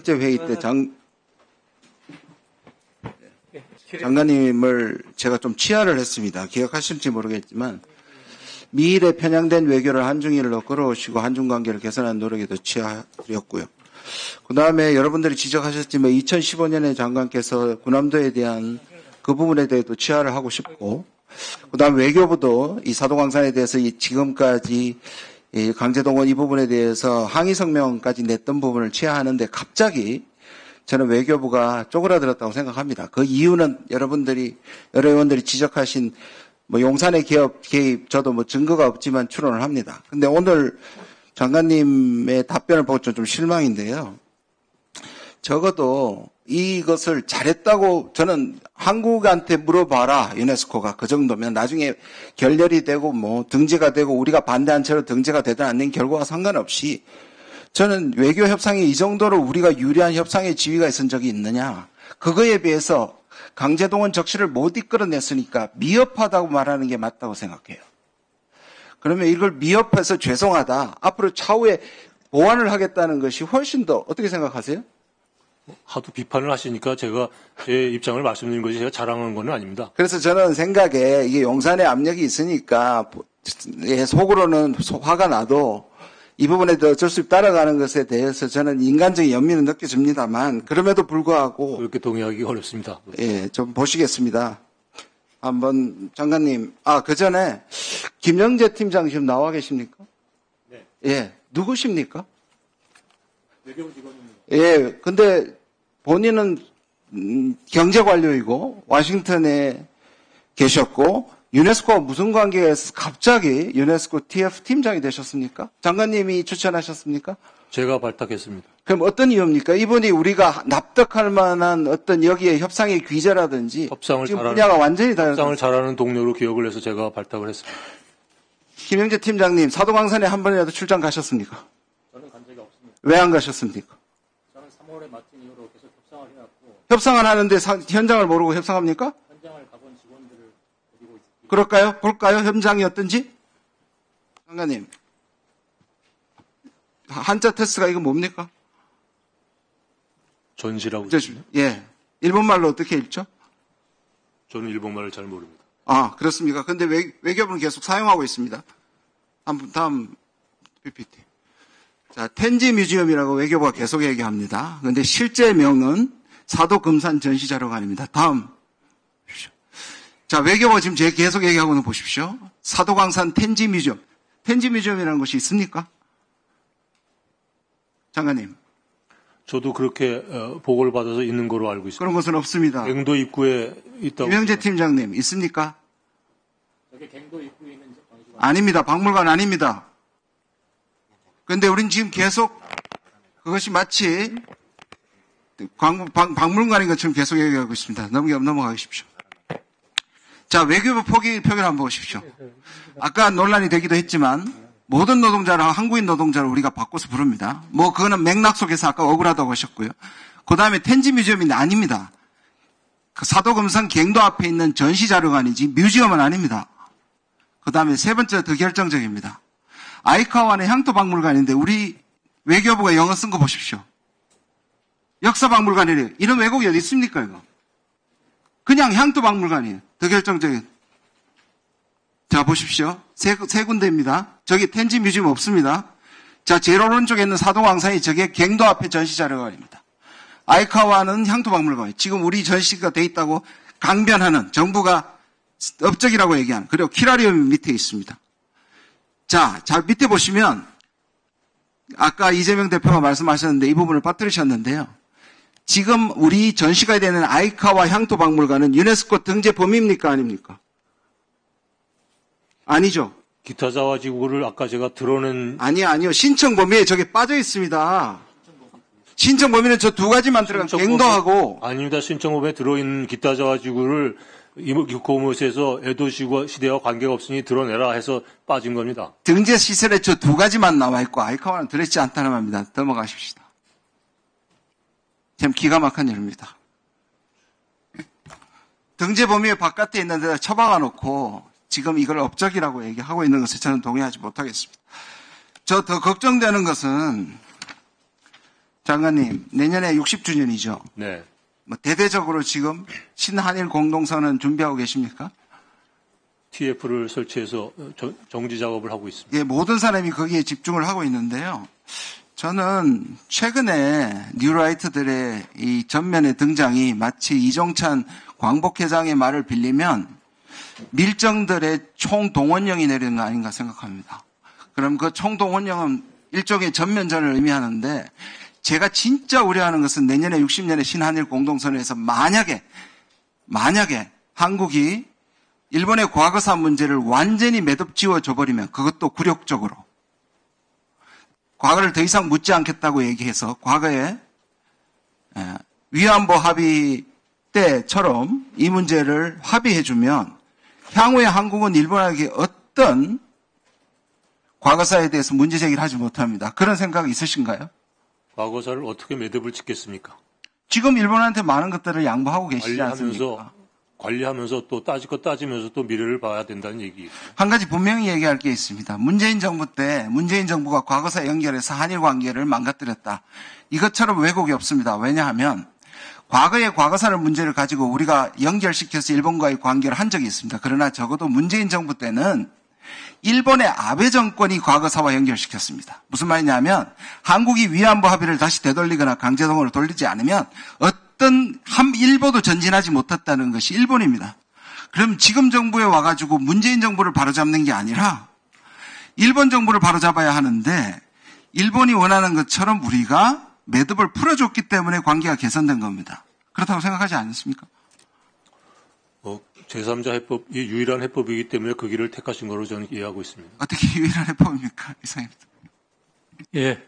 번째 회의 때 장, 장관님을 제가 좀 치하를 했습니다. 기억하실지 모르겠지만 미일에 편향된 외교를 한중일로 끌어오시고 한중 관계를 개선하는 노력에도 치하였고요. 그 다음에 여러분들이 지적하셨지만 2015년에 장관께서 군함도에 대한 그 부분에 대해도 치하를 하고 싶고 그 다음 외교부도 이 사도광산에 대해서 이 지금까지 이 강제동원 이 부분에 대해서 항의 성명까지 냈던 부분을 치하하는데 갑자기 저는 외교부가 쪼그라들었다고 생각합니다. 그 이유는 여러분들이 여러 의원들이 지적하신 뭐 용산의 기업 개입 저도 뭐 증거가 없지만 추론을 합니다. 근데 오늘 장관님의 답변을 보고 좀 실망인데요. 적어도 이것을 잘했다고 저는 한국한테 물어봐라 유네스코가 그 정도면 나중에 결렬이 되고 뭐 등재가 되고 우리가 반대한 채로 등재가 되든 안 되는 결과와 상관없이 저는 외교 협상이 이 정도로 우리가 유리한 협상의 지위가 있은 적이 있느냐 그거에 비해서 강제동원 적시를 못 이끌어냈으니까 미흡하다고 말하는 게 맞다고 생각해요. 그러면 이걸 미흡해서 죄송하다. 앞으로 차후에 보완을 하겠다는 것이 훨씬 더 어떻게 생각하세요? 하도 비판을 하시니까 제가 제 입장을 말씀드린 것이 제가 자랑하는 건 아닙니다. 그래서 저는 생각에 이게 용산에 압력이 있으니까 예, 속으로는 화가 나도 이 부분에 대해 어쩔 수 없이 따라가는 것에 대해서 저는 인간적인 연민은 느껴집니다만 그럼에도 불구하고 그렇게 동의하기 어렵습니다. 예, 좀 보시겠습니다. 한번 장관님, 아, 그 전에 김영재 팀장 지금 나와 계십니까? 네. 예, 누구십니까? 외교부 직원입니다. 예, 근데 본인은 음, 경제 관료이고 워싱턴에 계셨고 유네스코와 무슨 관계에서 갑자기 유네스코 TF 팀장이 되셨습니까? 장관님이 추천하셨습니까? 제가 발탁했습니다. 그럼 어떤 이유입니까? 이분이 우리가 납득할 만한 어떤 여기에 협상의 귀재라든지 협상을 지금 잘하는- 분야가 완전히 다르 협상을 잘하는 동료로 기억을 해서 제가 발탁을 했습니다. 김영재 팀장님 사도광산에 한 번이라도 출장 가셨습니까? 왜 안 가셨습니까? 저는 3월에 맡은 이후로 계속 협상을 해왔고 협상을 하는데 사- 현장을 모르고 협상합니까? 현장을 가본 직원들을 데리고 있습니다. 그럴까요? 볼까요? 현장이 어떤지? 장관님. 한자 테스트가 이거 뭡니까? 전시라고. 예. 일본말로 어떻게 읽죠? 저는 일본말을 잘 모릅니다. 아, 그렇습니까? 근데 외, 외교부는 계속 사용하고 있습니다. 다음, 다음 PPT. 자, 展示 museum이라고 외교부가 계속 얘기합니다. 근데 실제 명은 사도 금산 전시 자료관입니다. 다음. 보십시오. 자, 외교부가 지금 제 계속 얘기하고 는 보십시오. 사도광산 展示 museum. 展示 museum이라는 것이 있습니까? 장관님. 저도 그렇게 어, 보고를 받아서 있는 거로 알고 있습니다. 그런 것은 없습니다. 갱도 입구에 있다고. 김영재 팀장님, 있습니까? 여기 갱도 입구에 있는. 아닙니다. 박물관 아닙니다. 그런데 우린 지금 계속 그것이 마치 박물관인 것처럼 계속 얘기하고 있습니다. 넘겨, 넘어가십시오. 자, 외교부 포기 표결 한번 보십시오. 아까 논란이 되기도 했지만 모든 노동자를 한국인 노동자를 우리가 바꿔서 부릅니다. 뭐 그거는 맥락 속에서 아까 억울하다고 하셨고요. 그 다음에 텐지 뮤지엄이 아닙니다. 그 사도금산 갱도 앞에 있는 전시자료관이지 뮤지엄은 아닙니다. 그 다음에 세 번째 더 결정적입니다. 아이카와는 향토 박물관인데 우리 외교부가 영어 쓴 거 보십시오. 역사 박물관이래요. 이런 왜곡이 어디 있습니까, 이거? 그냥 향토 박물관이에요. 더 결정적인. 자, 보십시오. 세, 세 군데입니다. 저기 텐지 뮤지엄 없습니다. 자, 제일 오른쪽에 있는 사도광산이 저게 갱도 앞에 전시 자료관입니다. 아이카와는 향토 박물관. 지금 우리 전시가 돼 있다고 강변하는 정부가 업적이라고 얘기하는 그리고 키라리움이 밑에 있습니다. 자, 자 밑에 보시면 아까 이재명 대표가 말씀하셨는데 이 부분을 빠뜨리셨는데요. 지금 우리 전시가 되는 아이카와 향토 박물관은 유네스코 등재 범위입니까 아닙니까? 아니죠. 기타 자와 지구를 아까 제가 드러낸 아니 아니요. 신청 범위에 저게 빠져 있습니다. 신청 범위는 저 두 가지만 들어간 신청 갱도하고 아닙니다. 신청법에 들어있는 기타 자와 지구를 이코모스에서 에도 시고- 시대와 관계가 없으니 드러내라 해서 빠진 겁니다. 등재 시설에 저 두 가지만 나와 있고 아이카와는 들어있지 않다는 말입니다. 넘어가십시다. 참 기가 막힌 일입니다. 등재 범위 바깥에 있는 데다 처박아 놓고 지금 이걸 업적이라고 얘기하고 있는 것에 저는 동의하지 못하겠습니다. 저 더 걱정되는 것은 장관님, 내년에 60주년이죠. 네. 뭐 대대적으로 지금 신한일 공동선언 준비하고 계십니까? TF를 설치해서 저- 정지 작업을 하고 있습니다. 예, 모든 사람이 거기에 집중을 하고 있는데요. 저는 최근에 뉴라이트들의 이 전면의 등장이 마치 이종찬 광복회장의 말을 빌리면 밀정들의 총동원령이 내리는 거 아닌가 생각합니다. 그럼 그 총동원령은 일종의 전면전을 의미하는데 제가 진짜 우려하는 것은 내년에 60년의 신한일 공동선언에서 만약에 만약에 한국이 일본의 과거사 문제를 완전히 매듭지어 줘버리면 그것도 굴욕적으로 과거를 더 이상 묻지 않겠다고 얘기해서 과거에 에, 위안부 합의 때처럼 이 문제를 합의해주면 향후에 한국은 일본에게 어떤 과거사에 대해서 문제 제기를 하지 못합니다. 그런 생각 이 있으신가요? 과거사를 어떻게 매듭을 짓겠습니까? 지금 일본한테 많은 것들을 양보하고 계시지 관리하면서 않습니까? 관리하면서 또 따질 것 따지면서 또 미래를 봐야 된다는 얘기. 한 가지 분명히 얘기할 게 있습니다. 문재인 정부 때 문재인 정부가 과거사 연결해서 한일 관계를 망가뜨렸다. 이것처럼 왜곡이 없습니다. 왜냐하면 과거의 과거사를 문제를 가지고 우리가 연결시켜서 일본과의 관계를 한 적이 있습니다. 그러나 적어도 문재인 정부 때는 일본의 아베 정권이 과거사와 연결시켰습니다. 무슨 말이냐면 한국이 위안부 합의를 다시 되돌리거나 강제동원을 돌리지 않으면 어떤 한 일보도 전진하지 못했다는 것이 일본입니다. 그럼 지금 정부에 와가지고 문재인 정부를 바로잡는 게 아니라 일본 정부를 바로잡아야 하는데 일본이 원하는 것처럼 우리가 매듭을 풀어줬기 때문에 관계가 개선된 겁니다. 그렇다고 생각하지 않습니까? 어, 제3자 해법이 유일한 해법이기 때문에 그 길을 택하신 거로 저는 이해하고 있습니다. 어떻게 유일한 해법입니까? 이상입니다. 예,